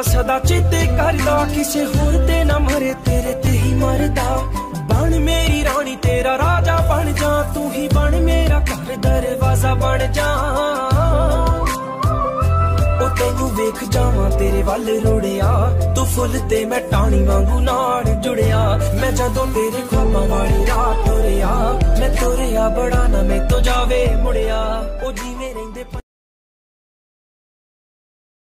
ਤੇਰਾ ਸਦਾ ਚੇਤੇ ਕਰਦਾ, ਕਿਸੇ ਹੋਰ ਤੇ ਨਾ ਮਰੇ, ਤੇਰੇ ਤੇ ਹੀ ਮਰਦਾ। ਬਣ ਮੇਰੀ ਰਾਣੀ, ਤੇਰਾ ਰਾਜਾ ਬਣ ਜਾ, ਤੂੰ ਹੀ ਬਣ ਮੇਰਾ ਘਰ, ਦਰਵਾਜ਼ਾ ਬਣ ਜਾ। ਉਹ ਤੈਨੂੰ ਵੇਖ ਜਾਵਾਂ, ਤੇਰੇ ਵੱਲ ਰੋੜਿਆ। ਤੂੰ ਫੁੱਲ ਤੇ ਮੈਂ ਟਾਣੀ ਵਾਂਗੂ ਨਾਲ ਜੁੜਿਆ। ਮੈਂ ਜਦੋਂ ਤੇਰੇ ਖਾਬਾਂ ਵਾਲੀ ਰਾਤ ਤੁਰਿਆ, ਮੈਂ ਤੁਰਿਆ, ਬੜਾ ਨਾ ਮੈਂ ਤੋ ਜਾਵੇ ਮੁੜਿਆ। ਉਹ ਜਿਵੇਂ ਰਹਿੰਦੇ